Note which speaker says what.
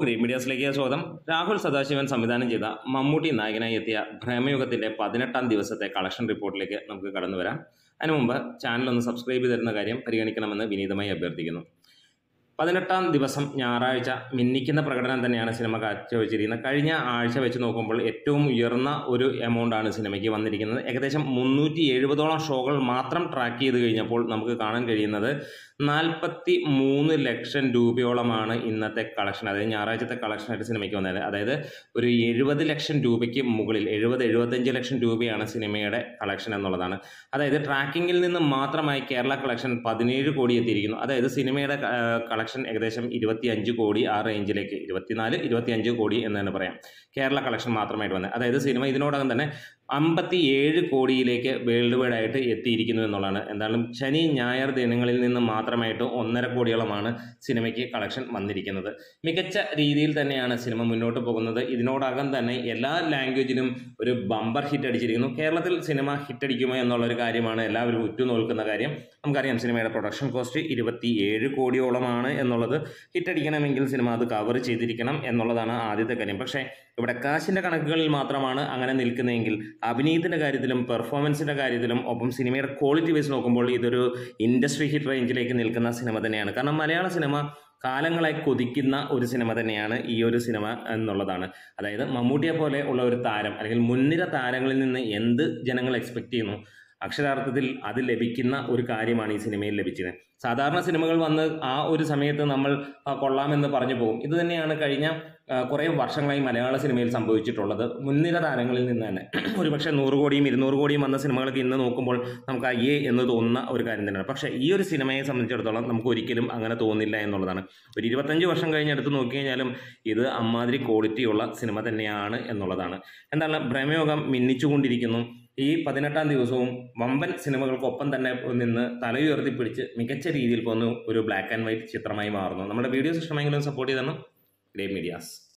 Speaker 1: മീഡിയാസിലേക്ക് സ്വാഗതം. രാഹുൽ സദാശിവൻ സംവിധാനം ചെയ്ത മമ്മൂട്ടി നായകനായി എത്തിയ ഭ്രമയുഗത്തിന്റെ പതിനെട്ടാം ദിവസത്തെ കളക്ഷൻ റിപ്പോർട്ടിലേക്ക് നമുക്ക് കടന്നു വരാം അതിനു മുമ്പ് ചാനൽ ഒന്ന് സബ്സ്ക്രൈബ് ചെയ്തിരുന്ന കാര്യം പരിഗണിക്കണമെന്ന് വിനീതമായി അഭ്യർത്ഥിക്കുന്നു. പതിനെട്ടാം ദിവസം ഞായറാഴ്ച മിന്നിക്കുന്ന പ്രകടനം തന്നെയാണ് സിനിമ കാഴ്ചവെച്ചിരിക്കുന്നത്. കഴിഞ്ഞ ആഴ്ച വെച്ച് നോക്കുമ്പോൾ ഏറ്റവും ഉയർന്ന ഒരു എമൗണ്ടാണ് സിനിമയ്ക്ക് വന്നിരിക്കുന്നത്. ഏകദേശം മുന്നൂറ്റി എഴുപതോളം ഷോകൾ മാത്രം ട്രാക്ക് ചെയ്ത് കഴിഞ്ഞപ്പോൾ നമുക്ക് കാണാൻ കഴിയുന്നത് നാൽപ്പത്തി മൂന്ന് ലക്ഷം രൂപയോളമാണ് ഇന്നത്തെ കളക്ഷൻ അതായത് ഞായറാഴ്ചത്തെ കളക്ഷനായിട്ട് സിനിമയ്ക്ക് വന്നത്. അതായത് ഒരു എഴുപത് ലക്ഷം രൂപയ്ക്ക് മുകളിൽ എഴുപത് എഴുപത്തഞ്ച് ലക്ഷം രൂപയാണ് സിനിമയുടെ കളക്ഷൻ എന്നുള്ളതാണ്. അതായത് ട്രാക്കിങ്ങിൽ നിന്ന് മാത്രമായി കേരള കളക്ഷൻ പതിനേഴ് കോടി എത്തിയിരിക്കുന്നു. അതായത് സിനിമയുടെ കളക്ഷൻ ഏകദേശം ഇരുപത്തി അഞ്ച് കോടി ആ റേഞ്ചിലേക്ക് ഇരുപത്തിനാല് ഇരുപത്തിയഞ്ച് കോടി എന്ന് തന്നെ പറയാം. കേരള കളക്ഷൻ മാത്രമായിട്ട് വന്നത് അതായത് സിനിമ ഇതിനോടകം തന്നെ അമ്പത്തി ഏഴ് കോടിയിലേക്ക് വേൾഡ് വൈഡ് ആയിട്ട് എത്തിയിരിക്കുന്നു എന്നുള്ളതാണ്. എന്തായാലും ശനി ഞായർ ദിനങ്ങളിൽ നിന്ന് മാത്രമായിട്ട് ഒന്നര കോടിയോളമാണ് സിനിമയ്ക്ക് കളക്ഷൻ വന്നിരിക്കുന്നത്. മികച്ച രീതിയിൽ തന്നെയാണ് സിനിമ മുന്നോട്ട് പോകുന്നത്. ഇതിനോടകം തന്നെ എല്ലാ ലാംഗ്വേജിലും ഒരു ബമ്പർ ഹിറ്റ് അടിച്ചിരിക്കുന്നു. കേരളത്തിൽ സിനിമ ഹിറ്റ് അടിക്കുമോ എന്നുള്ളൊരു കാര്യമാണ് എല്ലാവരും ഉറ്റുനോൽക്കുന്ന കാര്യം. നമുക്കറിയാം സിനിമയുടെ പ്രൊഡക്ഷൻ കോസ്റ്റ് ഇരുപത്തി ഏഴ് കോടിയോളമാണ് എന്നുള്ളത് ഹിറ്റ് അടിക്കണമെങ്കിൽ സിനിമ അത് കവർ ചെയ്തിരിക്കണം എന്നുള്ളതാണ് ആദ്യത്തെ കാര്യം. പക്ഷേ ഇവിടെ കാശിന്റെ കണക്കുകളിൽ മാത്രമാണ് അങ്ങനെ നിൽക്കുന്നതെങ്കിൽ അഭിനയത്തിന്റെ കാര്യത്തിലും പെർഫോമൻസിന്റെ കാര്യത്തിലും ഒപ്പം സിനിമയുടെ ക്വാളിറ്റി വൈസ് നോക്കുമ്പോൾ ഇതൊരു ഇൻഡസ്ട്രി ഹിറ്റ് റേഞ്ചിലേക്ക് നിൽക്കുന്ന സിനിമ തന്നെയാണ്. കാരണം മലയാള സിനിമ കാലങ്ങളെ കൊതിക്കുന്ന ഒരു സിനിമ തന്നെയാണ് ഈ ഒരു സിനിമ എന്നുള്ളതാണ്. അതായത് മമ്മൂട്ടിയെ പോലെ ഉള്ള ഒരു താരം അല്ലെങ്കിൽ മുൻനിര താരങ്ങളിൽ നിന്ന് എന്ത് ജനങ്ങൾ എക്സ്പെക്ട് ചെയ്യുന്നു? അക്ഷരാർത്ഥത്തിൽ അത് ലഭിക്കുന്ന ഒരു കാര്യമാണ് ഈ സിനിമയിൽ ലഭിച്ചത്. സാധാരണ സിനിമകൾ വന്ന് ആ ഒരു സമയത്ത് നമ്മൾ കൊള്ളാമെന്ന് പറഞ്ഞു പോകും. ഇത് തന്നെയാണ് കഴിഞ്ഞ കുറേ വർഷങ്ങളായി മലയാള സിനിമയിൽ സംഭവിച്ചിട്ടുള്ളത്. മുൻനിര താരങ്ങളിൽ നിന്ന് തന്നെ. ഒരുപക്ഷെ നൂറ് കോടിയും ഇരുന്നൂറ് കോടിയും വന്ന സിനിമകളൊക്കെ ഇന്ന് നോക്കുമ്പോൾ നമുക്ക് അയ്യേ എന്ന് തോന്നുന്ന ഒരു കാര്യം തന്നെയാണ്. പക്ഷേ ഈ ഒരു സിനിമയെ സംബന്ധിച്ചിടത്തോളം നമുക്ക് ഒരിക്കലും അങ്ങനെ തോന്നില്ല എന്നുള്ളതാണ്. ഒരു ഇരുപത്തഞ്ച് വർഷം കഴിഞ്ഞെടുത്ത് എടുത്ത് നോക്കിക്കഴിഞ്ഞാലും ഇത് അമ്മാതിരി ക്വാളിറ്റിയുള്ള സിനിമ തന്നെയാണ് എന്നുള്ളതാണ്. എന്താണ് ഭ്രമയോഗം മിന്നിച്ചുകൊണ്ടിരിക്കുന്നു. ഈ പതിനെട്ടാം ദിവസവും വമ്പൻ സിനിമകൾക്കൊപ്പം തന്നെ നിന്ന് തലയുയർത്തി പിടിച്ച് രീതിയിൽ പോകുന്ന ഒരു ബ്ലാക്ക് ആൻഡ് വൈറ്റ് ചിത്രമായി മാറുന്നു. നമ്മുടെ വീഡിയോസ് ഇഷ്ടമെങ്കിലും സപ്പോർട്ട് ചെയ്തണം ഗ്രേ മീഡിയാസ്